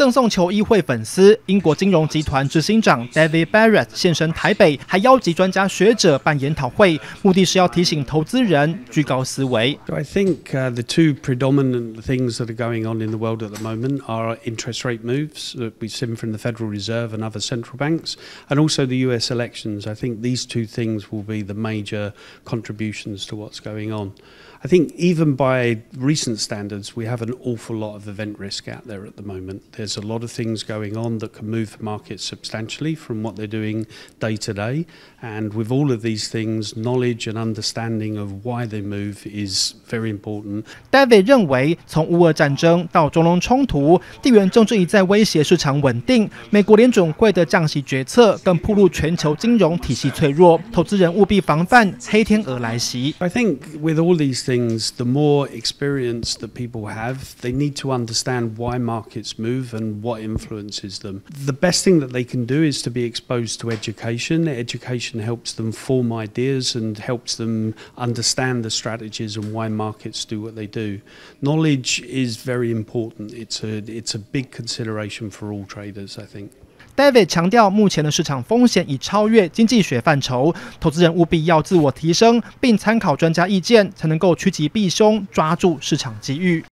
赠送球衣会粉丝。英国金融集团执行长 David Barrett 现身台北，还邀集专家学者办研讨会，目的是要提醒投资人居高思维。I think the two predominant things that are going on in the world at the moment are interest rate moves that we've seen from the Federal Reserve and other central banks, and also the U.S. elections. I think these two things will be the major contributions to what's going on. I think even by recent standards, we have an awful lot of event risk out there at the moment. There's a lot of things going on that can move the market substantially from what they're doing day to day. And with all of these things, knowledge and understanding of why they move is very important. David 认为，从乌俄战争到中东冲突，地缘政治一再威胁市场稳定。美国联准会的降息决策更暴露全球金融体系脆弱，投资人务必防范黑天鹅来袭。I think with all these things, the more experience that people have, they need to understand why markets move and what influences them. The best thing that they can do is to be exposed to education. Education helps them form ideas and helps them understand the strategies and why markets do what they do. Knowledge is very important. It's a it's a big consideration for all traders, I think. David 强调，目前的市场风险已超越经济学范畴，投资人务必要自我提升，并参考专家意见，才能够趋吉避凶，抓住市场机遇。